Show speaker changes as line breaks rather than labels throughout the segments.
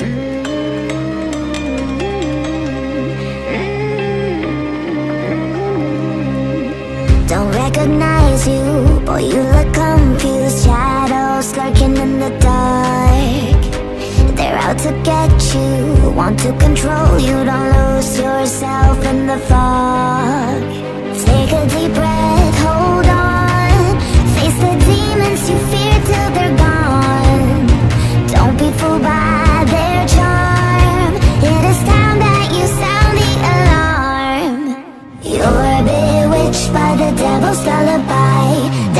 Don't recognize you, boy you look confused. Shadows lurking in the dark. They're out to get you, want to control you. Don't lose yourself in the fog by the devil's lullaby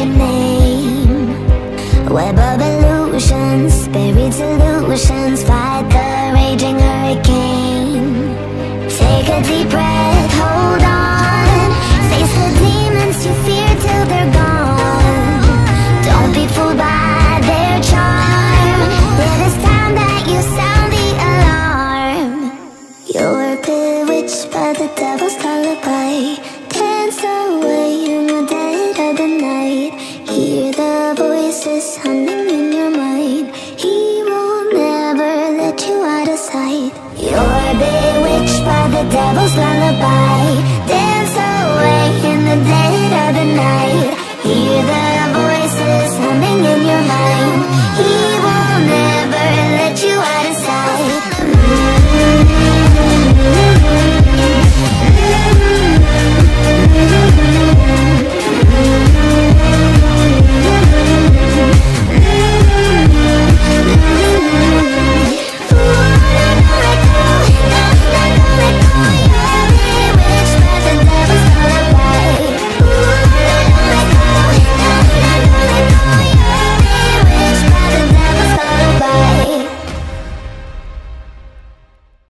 your name. Web of illusions, buried solutions. Fight the raging hurricane. Take a deep breath, hold on. Face the demons you fear till they're gone. Don't be fooled by their charm. It is time that you sound the alarm. You're bewitched by the devil's voices humming in your mind. He will never let you out of sight. You're bewitched by the devil's lullaby.